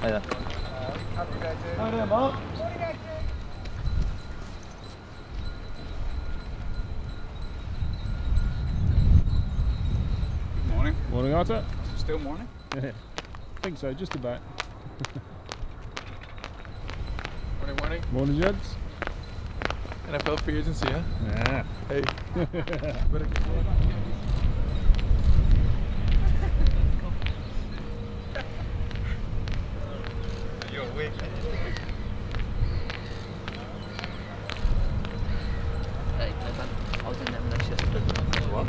How there, Mark? Good morning. Morning, Arthur. Still morning? I think so, just about. Morning, morning. Morning, gents. NFL free agency, yeah? Yeah. Hey. You're weak. Hey, no, man. I was in them no shift. What?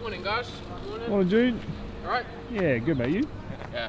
Morning, guys. Morning. June. All right. Yeah, good, mate. You? Yeah.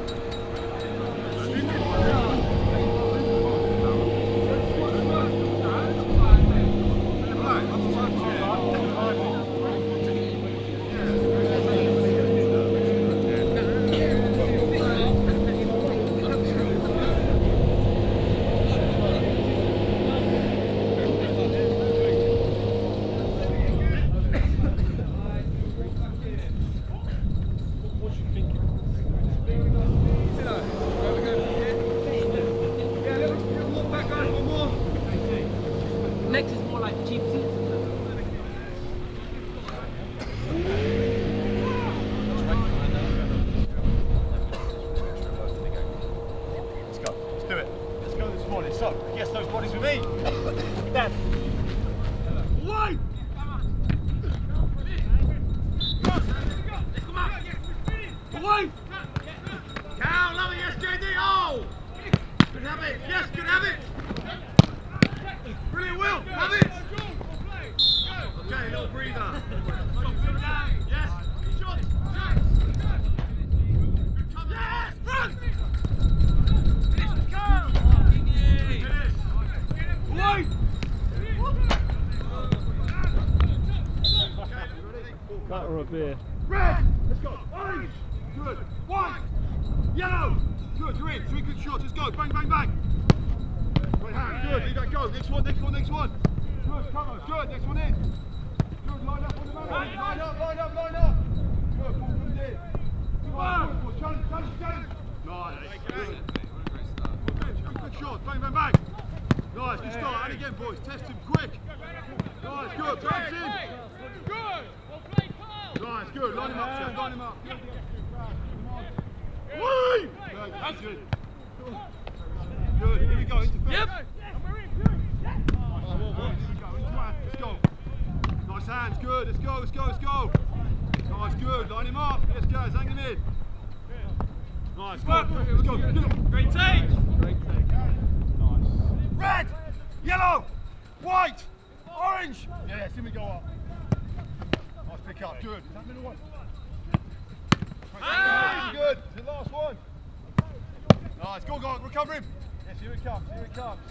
Next is more like cheap seats. Let's go. Let's do it. Let's go this Guess those bodies with me. Dan. Away! Away! Cow, love it, yes, JD. Oh! Good have it. Yes, good have. Brilliant, Will. Have it. Okay, little breather. Yes. Shot. Good cover. Yes, front. Away! Cutter up here. Red! Let's go. Orange! Good. White! Yellow! Good, you're in. Three good shots. Let's go. Bang, bang, bang. Right hand. Good. Leave that go. Next one, next one, next one. Good, cover. Good. Next one in. Good. Line up on the man. Line up, line up, line up. Good. Ball comes in. Come on. Good. Challenge, challenge, challenge. Nice. Good. Good, good, good shot. Bang, bang, bang. Nice. Good start. And again, boys. Test him quick. Nice. Good. Bounce in. Nice, good. Line him up, Chad. Line him up. Whee! That's good. Good. Here we go. Into first. Yep. Oh, oh, oh. Let's go. Nice hands. Good. Let's go. Let's go. Let's go. Nice. Good. Line him up. Yes, guys. Hang him in. Nice. Good. Let's go. Great take. Great take. Nice. Red, yellow, white, orange. Yes, here we go up. Pick up. Good. Is that middle one? Ah! Good. The last one. Nice. Go, go. Recover him. Yes, here it comes. Here it comes.